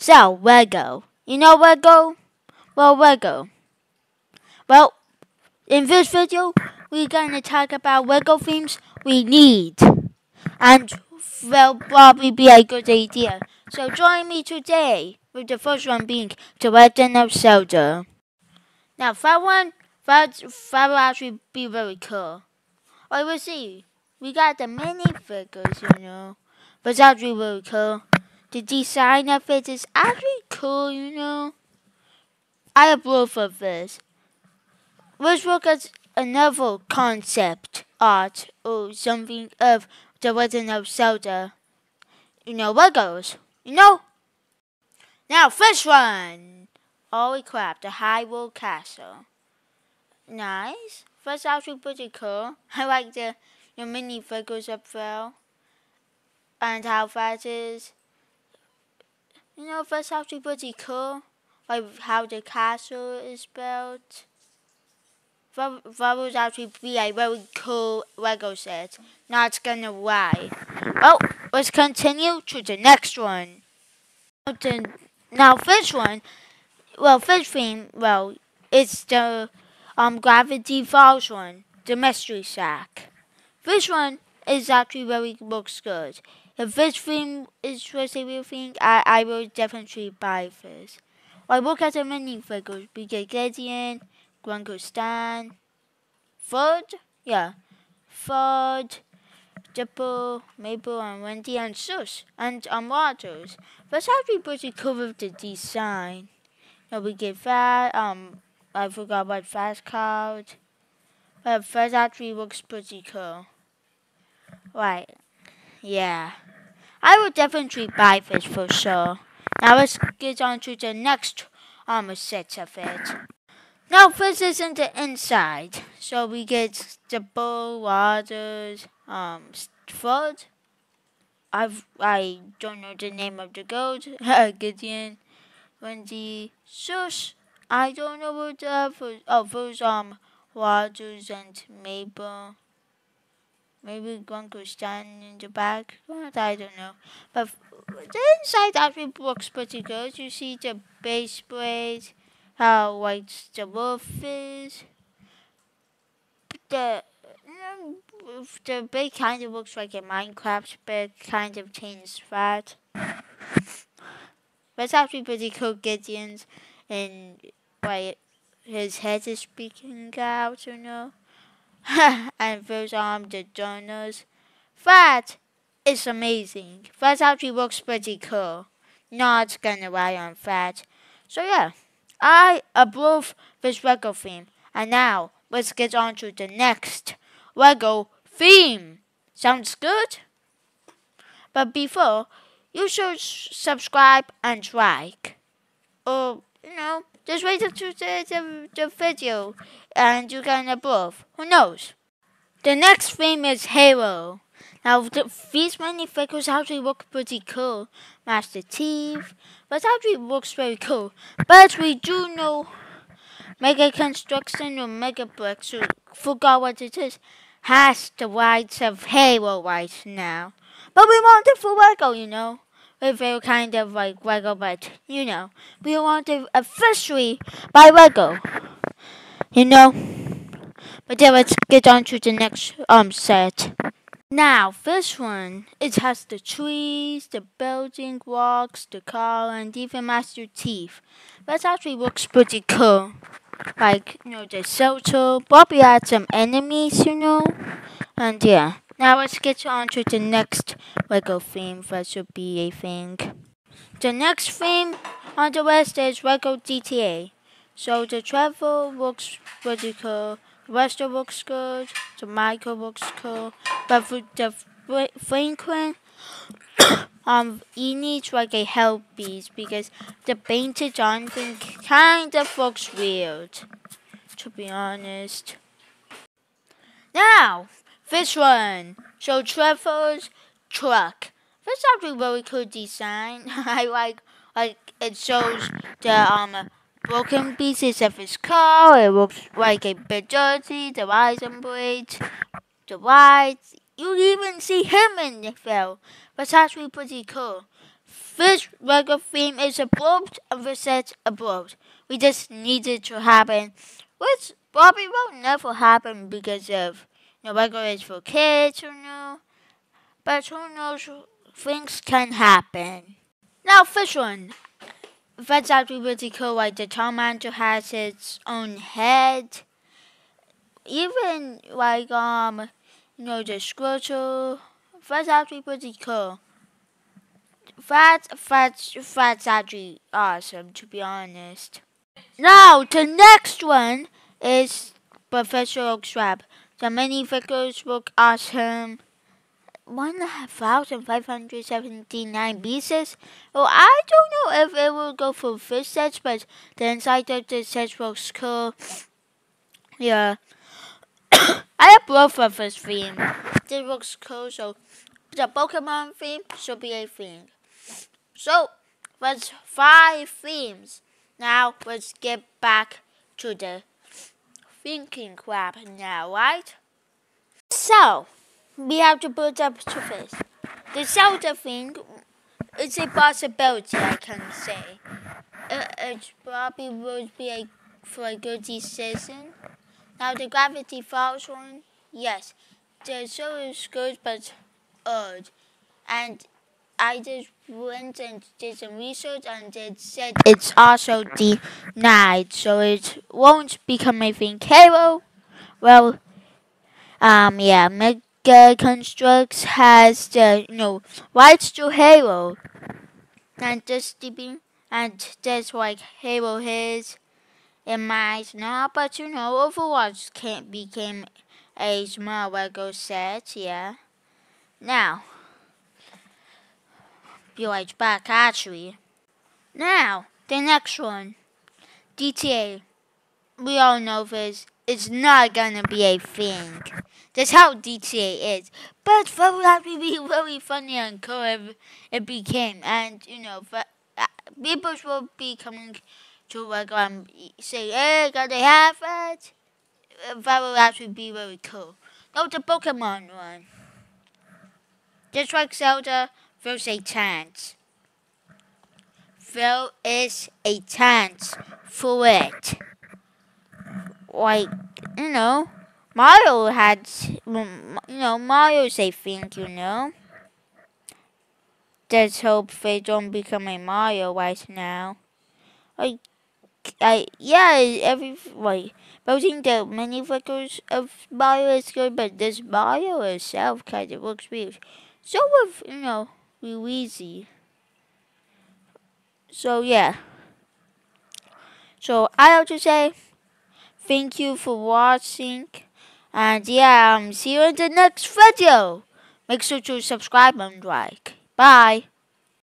So, Lego. You know Lego? Well, Lego. Well, in this video, we're going to talk about Lego themes we need. And will probably be a good idea. So join me today, with the first one being The Legend of Zelda. Now, that one, that, that will actually be very cool. I will see. We got the mini figures, you know. But it's actually really cool. The design of it is actually cool, you know. I approve of this. Let's look at another concept art or something of the Legend of Zelda. You know, Legos. You know? Now, first one. Holy crap, the Hyrule Castle. Nice. That's actually pretty cool. I like the, the mini figures up there. And how that is. You know, that's actually pretty cool. Like how the castle is built. That, that would actually be a very cool Lego set. Not gonna lie. Well, let's continue to the next one. Now, this one, well, this theme, well, it's the um Gravity Falls one, the Mystery Shack. This one is actually very looks good. If first thing is was a real thing, I, I will definitely buy this. I look at the minifigures. We get Gideon, Grunkle Stan, Fud, yeah, Ford, Dipper, Mabel, and Wendy, and Soos, and Waddles. That's actually pretty cool with the design. Now we get that, um, I forgot about Fast Card. But that actually looks pretty cool. Right, yeah. I will definitely buy this for sure. Now let's get on to the next armor set of it. Now this is in the inside. So we get the bull, waters, um, foot. I've I don't know the name of the goat. Gideon, Wendy, Shush. I don't know what the first, oh those um waters and Mabel. Maybe one could stand in the back. I don't know. But the inside actually looks pretty good. You see the base blade, how white the wolf is. The um, the base kind of looks like a Minecraft, but kind of changed that. It's actually pretty cool, Gideon's, and why his head is speaking out, you know. and those arms, the donors. That is amazing. That actually looks pretty cool. Not gonna lie on that. So yeah, I approve this Lego theme. And now, let's get on to the next Lego theme. Sounds good? But before, you should subscribe and like. Or, you know, just wait until the, the, the video and you can approve. Who knows? The next theme is Halo. Now, the, these minifigures actually look pretty cool. Master Chief, but actually looks very cool. But we do know Mega Construction or Mega Bricks, who forgot what it is, has the rights of Halo right now. But we want it for Lego, you know. We're very kind of like Lego, but you know, we want it officially by Lego. You know. But yeah, let's get on to the next um set. Now, this one, it has the trees, the building blocks, the car, and even Master Chief. That actually looks pretty cool. Like, you know, the shelter, probably had some enemies, you know. And yeah, now let's get on to the next Lego theme. That should be a thing. The next theme on the list is Lego GTA. So the Trevor looks pretty cool. The Western looks good. The Michael looks cool. But for the Franklin, um, he needs like a help piece because the painted on thing kind of looks weird. To be honest. Now, this one. So Trevor's truck. That's actually very cool design. I like like it shows the um broken pieces of his car. It looks like a bit dirty. The license plate, the lights. You even see him in the film. That's actually pretty cool. this Lego theme is approved and reset approved. We just need it to happen, which probably will never happen because of you know, is for kids, you know. But who knows, things can happen. Now, fish one. That's actually pretty cool. Like the Charmander has its own head. Even like um, you know, the Squirtle. That's actually pretty cool. That's that's that's actually awesome to be honest. Now the next one is Professor Lab. The mini figures look awesome. 1,579 pieces. Well, I don't know if it will go for fish sets, but the inside of the sets looks cool. Yeah. I have both of this theme. This looks cool, so the Pokemon theme should be a theme. So, that's five themes. Now, let's get back to the thinking crap now, right? So, we have to put up to this. The Zelda thing it's a possibility, I can say. Uh, it probably would be a, for a good decision. Now, the Gravity Falls one, yes. The show is good, but odd. And I just went and did some research and it said it's also denied, so it won't become a. Halo, well, um, yeah, Mega Construx has the, you know, rights to Halo. And just the, and that's like Halo is my eyes now, but you know, Overwatch can't became a small Lego set, yeah. Now, be right back actually. Now, the next one. GTA. We all know this. It's not gonna be a thing. That's how GTA is. But that would actually be really funny and cool if it became. And, you know, uh, people will be coming to like um say, hey, gotta have it. That would actually be really cool. No, the Pokemon one. Just like Zelda, there's a chance. There is a chance for it. Like, you know, Mario had, mm, you know, Mario's a thing, you know. Let's hope they don't become a Mario right now. Like, I, yeah, every, like, voting the many figures of Mario is good, but this Mario itself kind of looks weird. So with, you know, Luigi. So, yeah. So, I have to say, thank you for watching. And yeah, um, see you in the next video. Make sure to subscribe and like. Bye.